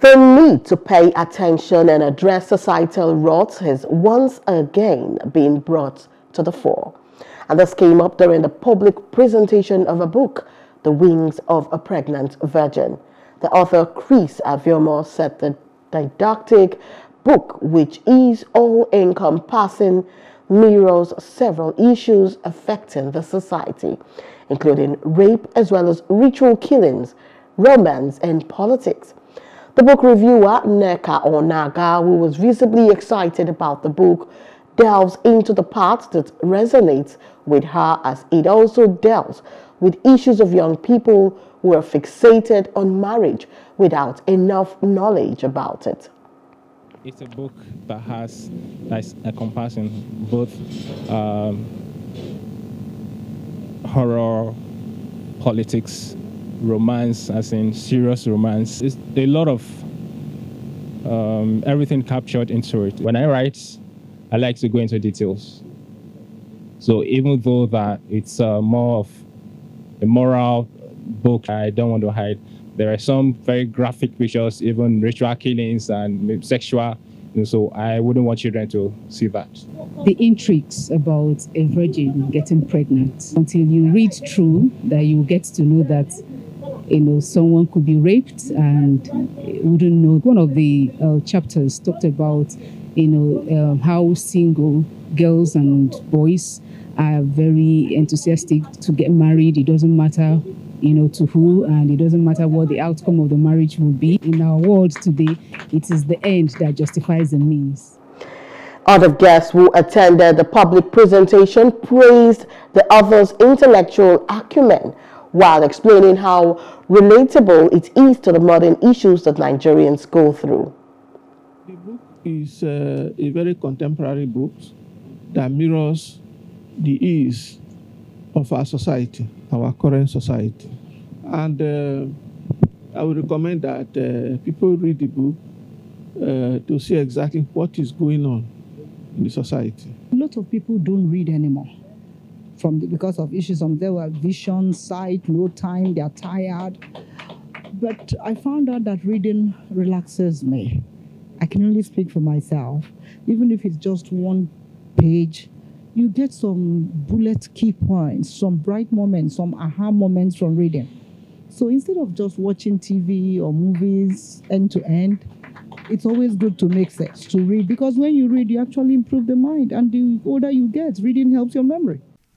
The need to pay attention and address societal rot has once again been brought to the fore. And this came up during the public presentation of a book, The Wings of a Pregnant Virgin. The author, Chris Aviomo, said the didactic book, which is all-encompassing, mirrors several issues affecting the society, including rape as well as ritual killings, romance, and politics. The book reviewer, Neka Onaga, who was visibly excited about the book, delves into the parts that resonate with her as it also deals with issues of young people who are fixated on marriage without enough knowledge about it. It's a book that has that's encompassing both um, horror, politics, romance, as in serious romance. It's a lot of um, everything captured into it. When I write, I like to go into details. So even though that it's uh, more of a moral book, I don't want to hide. There are some very graphic visuals, even ritual killings and sexual. Know, so I wouldn't want children to see that. The intrigues about a virgin getting pregnant until you read through that you get to know that you know, someone could be raped and wouldn't know. One of the uh, chapters talked about, you know, um, how single girls and boys are very enthusiastic to get married. It doesn't matter, you know, to who, and it doesn't matter what the outcome of the marriage will be. In our world today, it is the end that justifies the means. Other guests who attended the public presentation praised the author's intellectual acumen while explaining how relatable it is to the modern issues that Nigerians go through. The book is uh, a very contemporary book that mirrors the ease of our society, our current society. And uh, I would recommend that uh, people read the book uh, to see exactly what is going on in the society. A lot of people don't read anymore from the, because of issues on were vision, sight, no time, they're tired. But I found out that reading relaxes me. I can only speak for myself. Even if it's just one page, you get some bullet key points, some bright moments, some aha moments from reading. So instead of just watching TV or movies end to end, it's always good to make sense to read because when you read, you actually improve the mind. And the older you get, reading helps your memory.